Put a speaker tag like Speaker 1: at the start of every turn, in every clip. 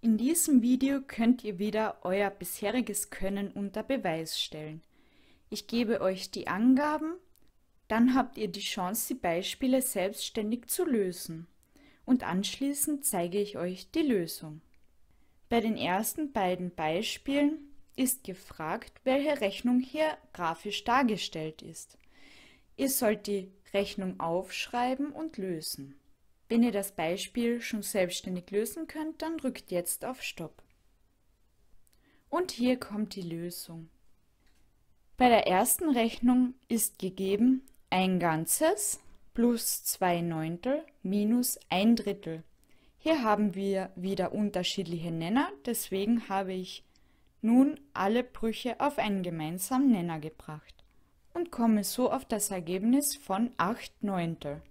Speaker 1: In diesem Video könnt ihr wieder euer bisheriges Können unter Beweis stellen. Ich gebe euch die Angaben, dann habt ihr die Chance, die Beispiele selbstständig zu lösen. Und anschließend zeige ich euch die Lösung. Bei den ersten beiden Beispielen ist gefragt, welche Rechnung hier grafisch dargestellt ist. Ihr sollt die Rechnung aufschreiben und lösen. Wenn ihr das Beispiel schon selbstständig lösen könnt, dann drückt jetzt auf Stopp. Und hier kommt die Lösung. Bei der ersten Rechnung ist gegeben ein Ganzes plus 2 Neuntel minus ein Drittel. Hier haben wir wieder unterschiedliche Nenner, deswegen habe ich nun alle Brüche auf einen gemeinsamen Nenner gebracht und komme so auf das Ergebnis von 8 Neuntel.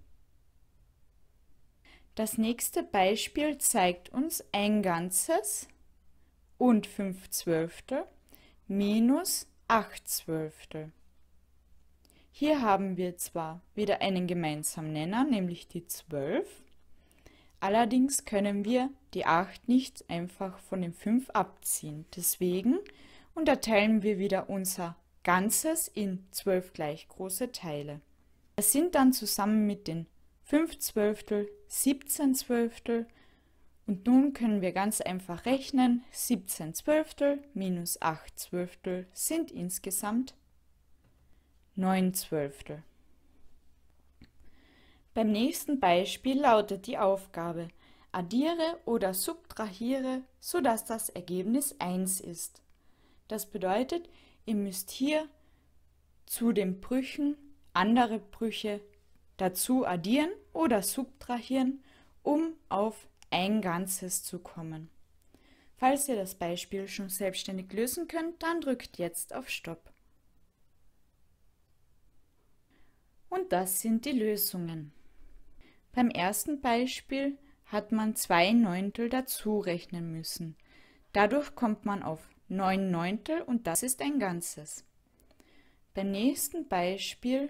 Speaker 1: Das nächste Beispiel zeigt uns ein Ganzes und 5 Zwölftel minus 8 Zwölftel. Hier haben wir zwar wieder einen gemeinsamen Nenner, nämlich die 12, allerdings können wir die 8 nicht einfach von den 5 abziehen. Deswegen unterteilen wir wieder unser Ganzes in 12 gleich große Teile. Das sind dann zusammen mit den 5 Zwölftel 17 Zwölftel und nun können wir ganz einfach rechnen, 17 Zwölftel minus 8 Zwölftel sind insgesamt 9 Zwölftel. Beim nächsten Beispiel lautet die Aufgabe, addiere oder subtrahiere, sodass das Ergebnis 1 ist. Das bedeutet, ihr müsst hier zu den Brüchen andere Brüche dazu addieren oder subtrahieren, um auf ein Ganzes zu kommen. Falls ihr das Beispiel schon selbstständig lösen könnt, dann drückt jetzt auf Stopp. Und das sind die Lösungen. Beim ersten Beispiel hat man zwei Neuntel dazu rechnen müssen. Dadurch kommt man auf 9 Neuntel und das ist ein Ganzes. Beim nächsten Beispiel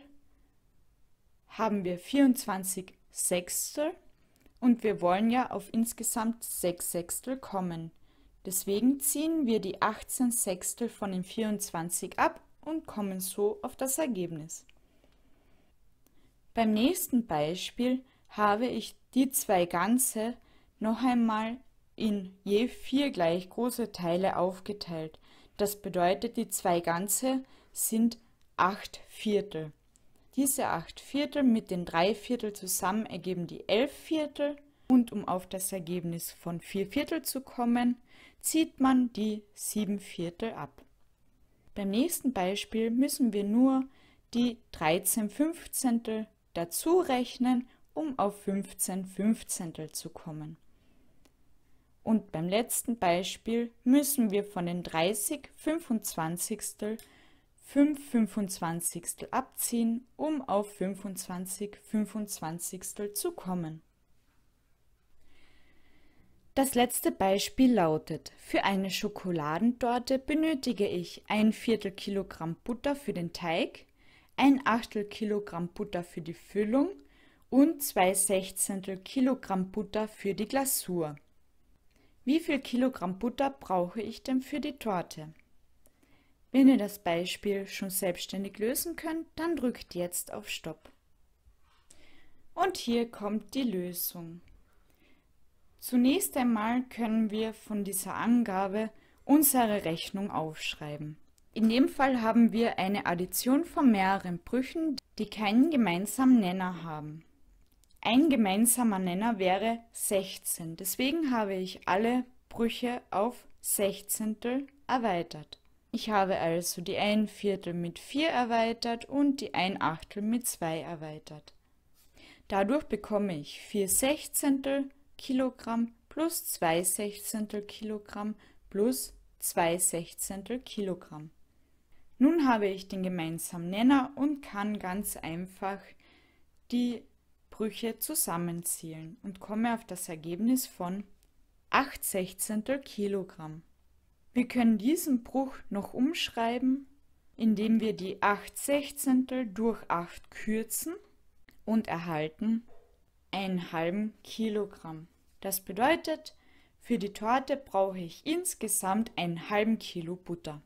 Speaker 1: haben wir 24 Sechstel und wir wollen ja auf insgesamt 6 Sechstel kommen. Deswegen ziehen wir die 18 Sechstel von den 24 ab und kommen so auf das Ergebnis. Beim nächsten Beispiel habe ich die zwei Ganze noch einmal in je vier gleich große Teile aufgeteilt. Das bedeutet, die zwei Ganze sind acht Viertel. Diese acht Viertel mit den drei Viertel zusammen ergeben die elf Viertel und um auf das Ergebnis von vier Viertel zu kommen, zieht man die sieben Viertel ab. Beim nächsten Beispiel müssen wir nur die 13 Fünfzehntel dazu rechnen, um auf 15 Fünfzehntel zu kommen. Und beim letzten Beispiel müssen wir von den 30 25 5 25 abziehen, um auf 25 25 zu kommen. Das letzte Beispiel lautet, für eine Schokoladentorte benötige ich ein Viertel Kilogramm Butter für den Teig, ein Achtel Kilogramm Butter für die Füllung und zwei Sechzehntel Kilogramm Butter für die Glasur. Wie viel Kilogramm Butter brauche ich denn für die Torte? Wenn ihr das Beispiel schon selbstständig lösen könnt, dann drückt jetzt auf Stopp. Und hier kommt die Lösung. Zunächst einmal können wir von dieser Angabe unsere Rechnung aufschreiben. In dem Fall haben wir eine Addition von mehreren Brüchen, die keinen gemeinsamen Nenner haben. Ein gemeinsamer Nenner wäre 16, deswegen habe ich alle Brüche auf Sechzehntel erweitert. Ich habe also die ein Viertel mit 4 erweitert und die ein Achtel mit 2 erweitert. Dadurch bekomme ich 4 Sechzehntel Kilogramm plus 2 Sechzehntel Kilogramm plus 2 Sechzehntel Kilogramm. Nun habe ich den gemeinsamen Nenner und kann ganz einfach die Brüche zusammenzählen und komme auf das Ergebnis von 8 Sechzehntel Kilogramm. Wir können diesen Bruch noch umschreiben, indem wir die 8 Sechzehntel durch 8 kürzen und erhalten einen halben Kilogramm. Das bedeutet, Für die Torte brauche ich insgesamt einen halben Kilo Butter.